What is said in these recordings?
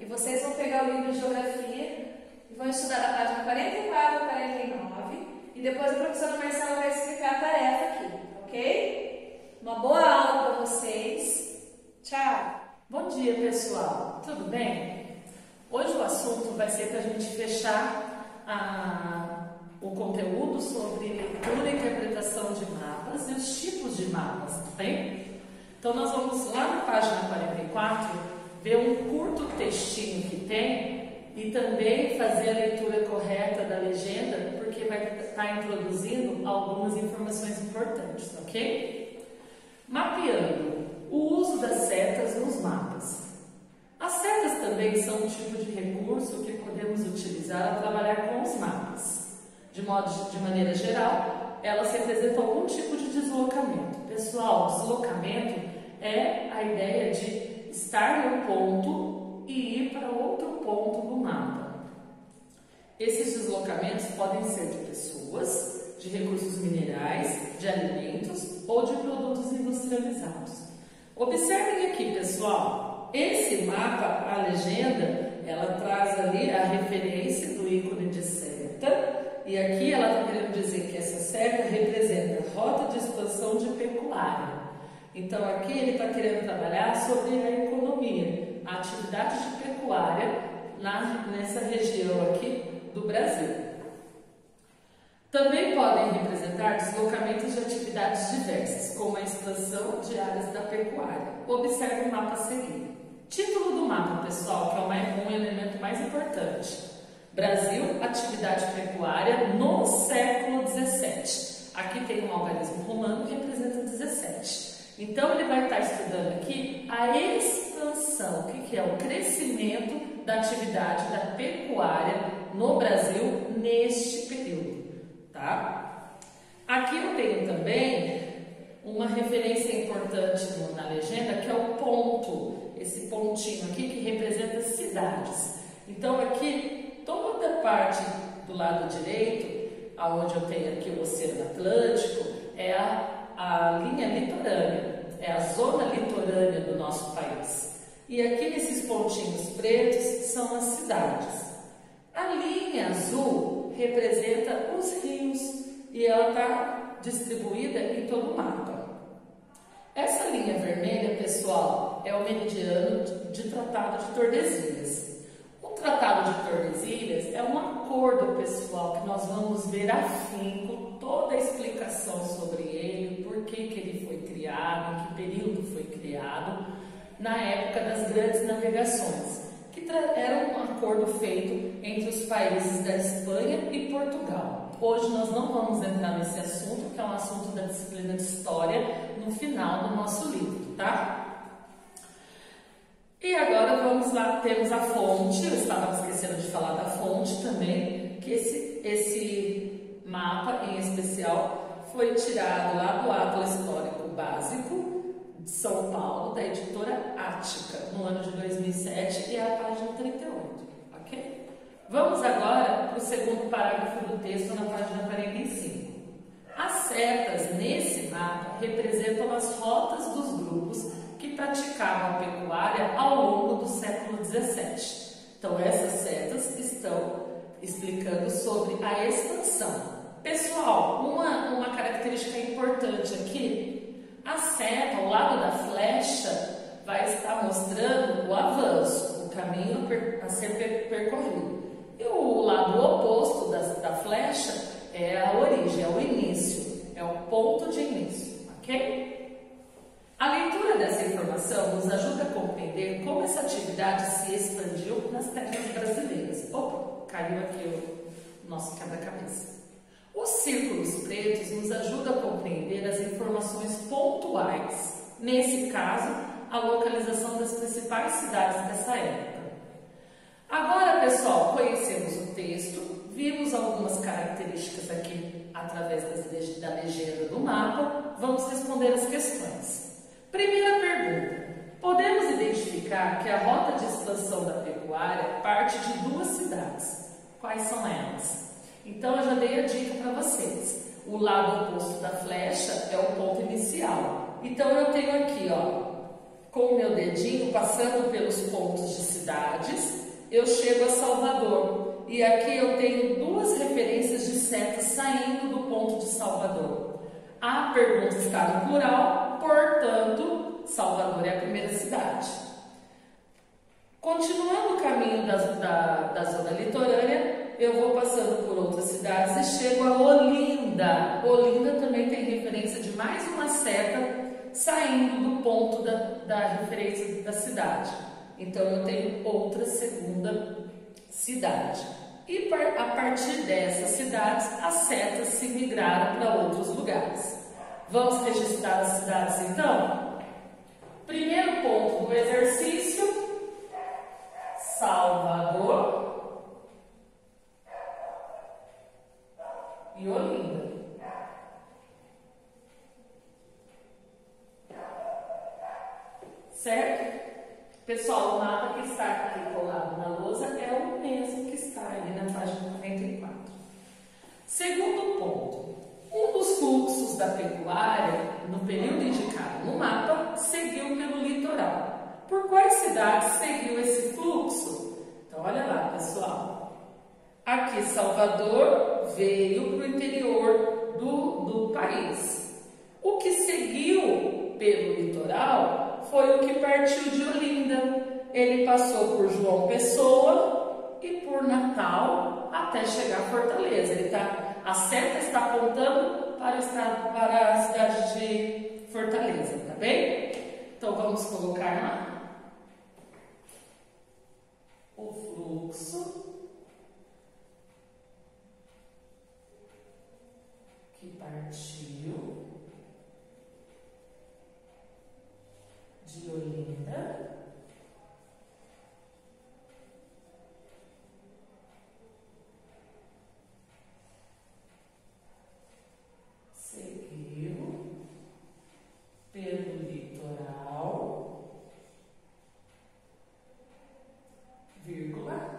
E vocês vão pegar o livro de Geografia e vão estudar da página 44 a 49. E depois a professora Marcela vai explicar a tarefa aqui, ok? Uma boa aula para vocês. Tchau! Bom dia, pessoal. Tudo bem? Hoje o assunto vai ser para a gente fechar a, o conteúdo sobre leitura e interpretação de mapas e os tipos de mapas, tá bem? Então nós vamos lá na página 44 ver um curto textinho que tem e também fazer a leitura correta da legenda, porque vai estar tá introduzindo algumas informações importantes, ok? Mapeando o uso das setas nos mapas. As setas também são um tipo de recurso que podemos utilizar ao trabalhar com os mapas. De modo de maneira geral, elas representam algum tipo de deslocamento. Pessoal, deslocamento é a ideia de estar no ponto e ir para outro ponto do mapa. Esses deslocamentos podem ser de pessoas, de recursos minerais, de alimentos ou de produtos industrializados. Observem aqui, pessoal, esse mapa, a legenda, ela traz ali a referência do ícone de seta e aqui ela está querendo dizer que essa seta representa rota de expansão de pecuária. Então aqui ele está querendo trabalhar sobre a economia, a atividade de pecuária na, nessa região aqui do Brasil. Também podem representar deslocamentos de atividades diversas, como a expansão de áreas da pecuária. Observe o mapa a seguir. Título do mapa, pessoal, que é um elemento mais importante. Brasil, atividade pecuária no século XVII. Aqui tem um algarismo romano que representa 17. Então, ele vai estar estudando aqui a expansão, o que é o crescimento da atividade da pecuária no Brasil neste período tá? Aqui eu tenho também uma referência importante na legenda, que é o ponto, esse pontinho aqui que representa cidades. Então aqui, toda parte do lado direito, aonde eu tenho aqui o Oceano Atlântico, é a, a linha litorânea, é a zona litorânea do nosso país. E aqui nesses pontinhos pretos são as cidades. A linha azul representa os rios e ela está distribuída em todo o mapa. Essa linha vermelha, pessoal, é o meridiano de, Tratado de Tordesilhas. O Tratado de Tordesilhas é um acordo, pessoal, que nós vamos ver afinco toda a explicação sobre período foi criado, na época das grandes navegações que era um acordo feito entre os países da Espanha e Portugal. Hoje nós não vamos entrar nesse assunto, que é um assunto da disciplina de História, no final do nosso livro, tá? E agora vamos lá, temos a fonte, eu estava esquecendo de falar da fonte também, que esse, esse mapa em especial foi tirado lá do Atlas Histórico Básico, são Paulo, da editora Ática, no ano de 2007, e é a página 38, ok? Vamos agora para o segundo parágrafo do texto, na página 45. As setas nesse mapa representam as rotas dos grupos que praticavam a pecuária ao longo do século XVII. Então, essas setas estão explicando sobre a expansão. Pessoal, uma, uma característica importante aqui a seta, o lado da flecha, vai estar mostrando o avanço, o caminho a ser percorrido. E o lado oposto da, da flecha é a origem, é o início, é o ponto de início, ok? A leitura dessa informação nos ajuda a compreender como essa atividade se expandiu nas terras brasileiras. Opa, caiu aqui o nosso quebra-cabeça. Os círculos pretos nos ajudam a compreender as informações pontuais, nesse caso, a localização das principais cidades dessa época. Agora, pessoal, conhecemos o texto, vimos algumas características aqui através da legenda do mapa, vamos responder as questões. Primeira pergunta: podemos identificar que a rota de expansão da pecuária parte de duas cidades. Quais são elas? Então eu já dei a dica para vocês. O lado oposto da flecha é o ponto inicial. Então eu tenho aqui, ó, com o meu dedinho, passando pelos pontos de cidades, eu chego a Salvador. E aqui eu tenho duas referências de setas saindo do ponto de Salvador. A pergunta está no plural, portanto, Salvador é a primeira cidade. Continuando o caminho da, da, da zona litorânea, eu vou passando por outras cidades e chego a Olinda. Olinda também tem referência de mais uma seta saindo do ponto da, da referência da cidade. Então eu tenho outra segunda cidade. E a partir dessas cidades, as setas se migraram para outros lugares. Vamos registrar as cidades então? Primeiro ponto do exercício: Salvador e Olinda. Certo? Pessoal, o mapa que está aqui colado na lousa é o mesmo que está ali na página 44. Segundo ponto, um dos fluxos da pecuária, no período indicado no mapa, seguiu pelo litoral. Por quais cidades seguiu esse fluxo? Então, olha lá, pessoal. Aqui, Salvador veio para o interior do, do país. O que seguiu pelo litoral foi o que partiu de Olinda. Ele passou por João Pessoa e por Natal até chegar a Fortaleza. Ele tá, a seta está apontando para, o estado, para a cidade de Fortaleza, tá bem? Então vamos colocar lá o fluxo que partiu de Olinda. Seguiu pelo litoral, vírgula,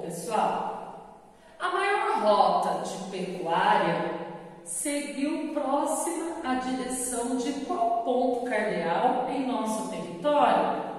pessoal. A maior rota de pecuária seguiu próxima à direção de qual ponto cardeal em nosso território?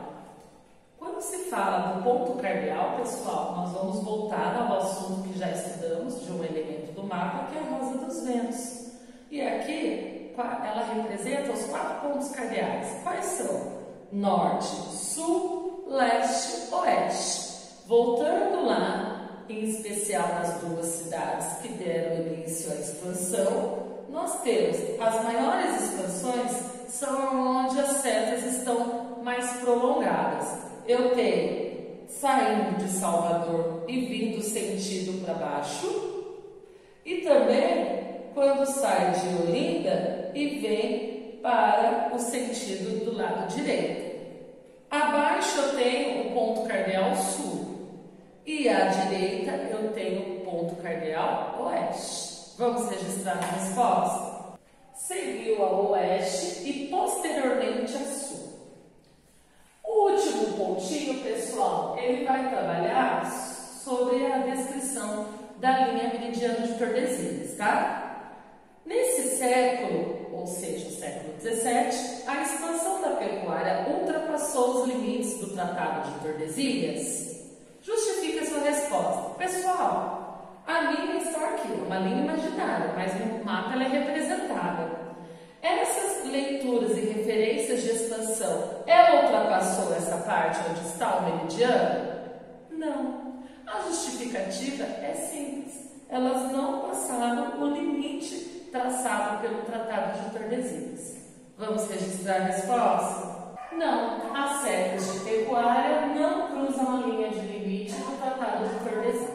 Quando se fala do ponto cardeal, pessoal, nós vamos voltar ao assunto que já estudamos de um elemento do mapa, que é a rosa dos ventos. E aqui ela representa os quatro pontos cardeais. Quais são? Norte, sul, leste, oeste. Voltando lá, em especial nas duas cidades que deram início à expansão, nós temos as maiores expansões são onde as setas estão mais prolongadas. Eu tenho saindo de Salvador e vindo sentido para baixo, e também quando sai de Olinda e vem para o sentido do lado direito. Abaixo eu tenho o ponto cardeal sul e à direita eu tenho o ponto cardeal oeste. Vamos registrar a resposta? Seguiu a oeste e posteriormente a sul. O último pontinho, pessoal, ele vai trabalhar sobre a descrição da linha meridiana de Tordesilhas, tá? Nesse século, ou seja, o século XVII, a expansão da pecuária ultrapassou os limites do Tratado de Tordesilhas? A resposta. Pessoal, a linha está aqui, uma linha imaginária, mas no mapa ela é representada. Essas leituras e referências de expansão, ela ultrapassou essa parte onde está o meridiano? Não. A justificativa é simples. Elas não passaram o limite traçado pelo Tratado de Tordesilhas. Vamos registrar a resposta? Não, as setas de pecuária indígena tratado de fornecer.